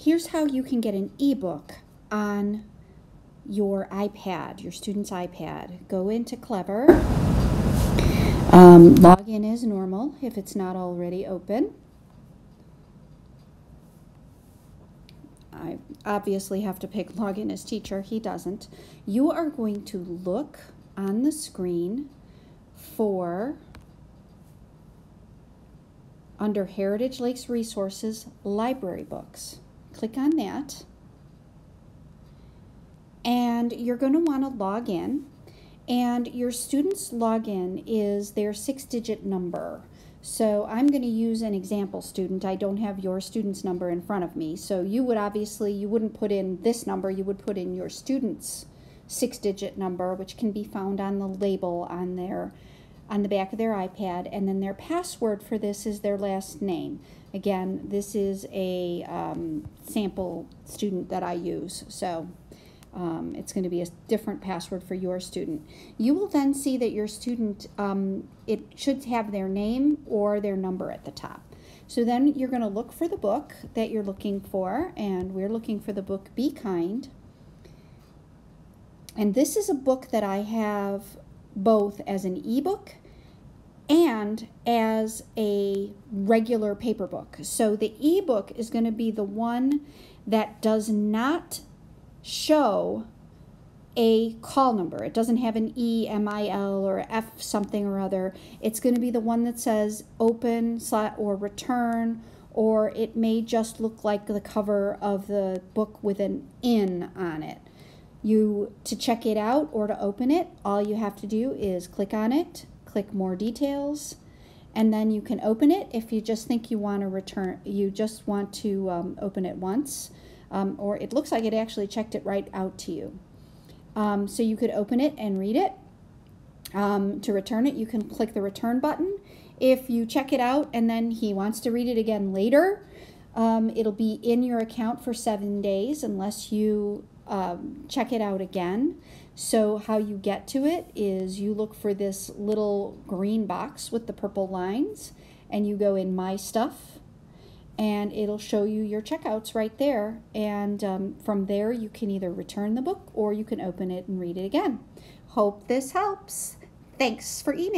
Here's how you can get an ebook on your iPad, your student's iPad. Go into Clever. Um, as normal if it's not already open. I obviously have to pick login as teacher. He doesn't. You are going to look on the screen for under Heritage Lakes Resources library books. Click on that. And you're going to want to log in. And your student's login is their six digit number. So I'm going to use an example student. I don't have your student's number in front of me. So you would obviously, you wouldn't put in this number, you would put in your student's six digit number, which can be found on the label on their on the back of their iPad, and then their password for this is their last name. Again, this is a um, sample student that I use, so um, it's going to be a different password for your student. You will then see that your student, um, it should have their name or their number at the top. So then you're going to look for the book that you're looking for, and we're looking for the book Be Kind. And this is a book that I have both as an ebook and as a regular paper book. So the ebook is going to be the one that does not show a call number. It doesn't have an E, M, I, L, or F something or other. It's going to be the one that says open slot or return, or it may just look like the cover of the book with an in on it. You to check it out or to open it, all you have to do is click on it, click more details, and then you can open it if you just think you want to return, you just want to um, open it once, um, or it looks like it actually checked it right out to you. Um, so you could open it and read it. Um, to return it, you can click the return button. If you check it out and then he wants to read it again later, um, it'll be in your account for seven days unless you um, check it out again. So how you get to it is you look for this little green box with the purple lines and you go in My Stuff and it'll show you your checkouts right there. And um, from there you can either return the book or you can open it and read it again. Hope this helps. Thanks for email.